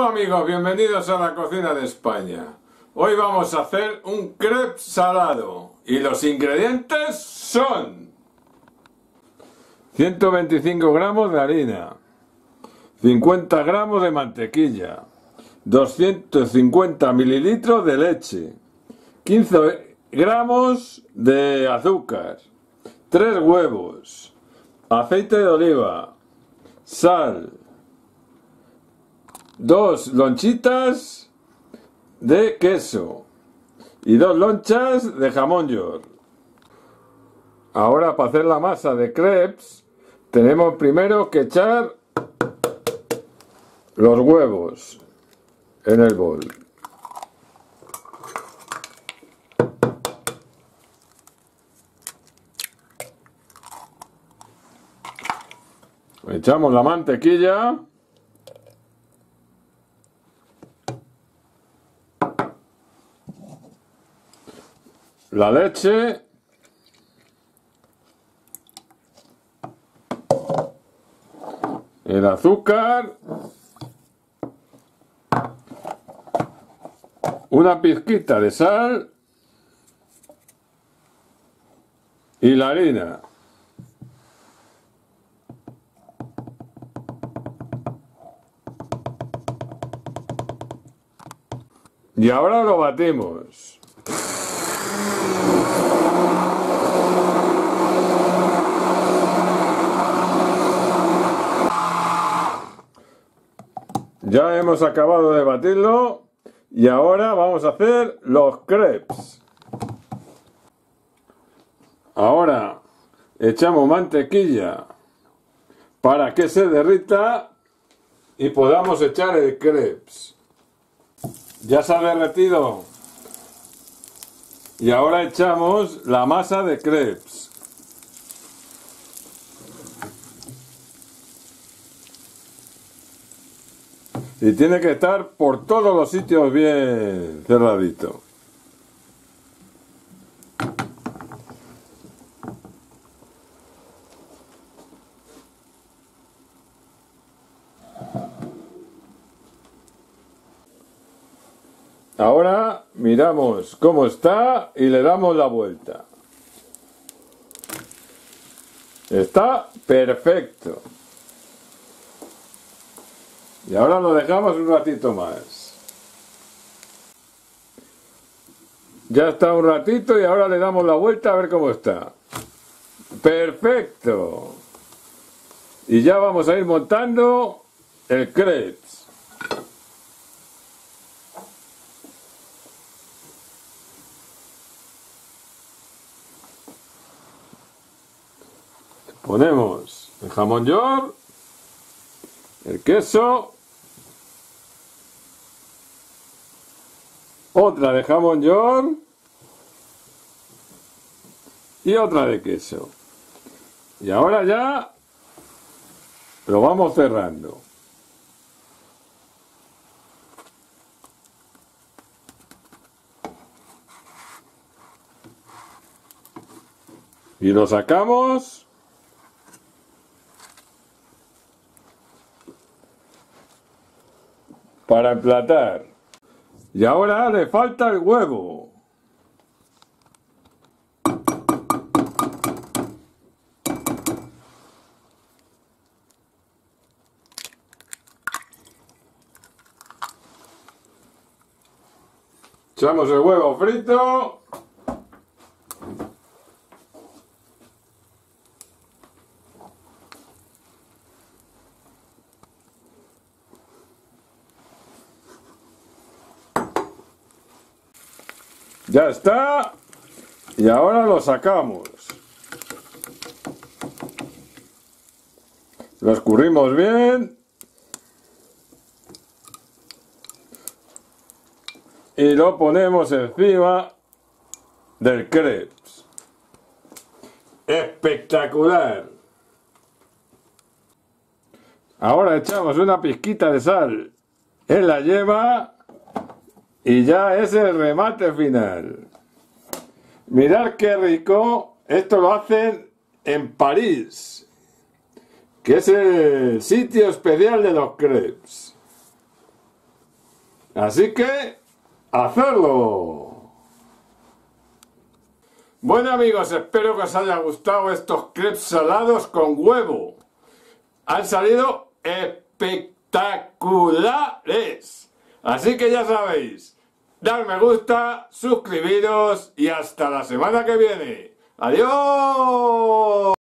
Hola amigos, bienvenidos a la cocina de España. Hoy vamos a hacer un crepe salado y los ingredientes son 125 gramos de harina, 50 gramos de mantequilla, 250 mililitros de leche, 15 gramos de azúcar, 3 huevos, aceite de oliva, sal, dos lonchitas de queso y dos lonchas de jamón york. Ahora para hacer la masa de crepes tenemos primero que echar los huevos en el bol. Echamos la mantequilla. La leche. El azúcar. Una pizquita de sal. Y la harina. Y ahora lo batimos. Ya hemos acabado de batirlo y ahora vamos a hacer los crepes. Ahora echamos mantequilla para que se derrita y podamos echar el crepes. Ya se ha derretido. Y ahora echamos la masa de crepes. Y tiene que estar por todos los sitios bien cerradito. Ahora miramos cómo está y le damos la vuelta. Está perfecto. Y ahora lo dejamos un ratito más. Ya está un ratito y ahora le damos la vuelta a ver cómo está. Perfecto. Y ya vamos a ir montando el crepes. Ponemos el jamón york, el queso, otra de jamón york y otra de queso. Y ahora ya lo vamos cerrando. Y lo sacamos. Para emplatar. Y ahora le falta el huevo. Echamos el huevo frito. Ya está. Y ahora lo sacamos. Lo escurrimos bien. Y lo ponemos encima del crepes. Espectacular. Ahora echamos una pizquita de sal en la yema y ya es el remate final. Mirad qué rico. Esto lo hacen en París, que es el sitio especial de los crepes. Así que, hacerlo. Bueno amigos, espero que os haya gustado estos crepes salados con huevo. Han salido espectaculares. Así que ya sabéis, dar me gusta, suscribiros y hasta la semana que viene. ¡Adiós!